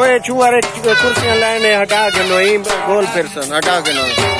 ओए छुआरे कुर्सियाँ लाने हटा के नो गोल फिर हटा के नो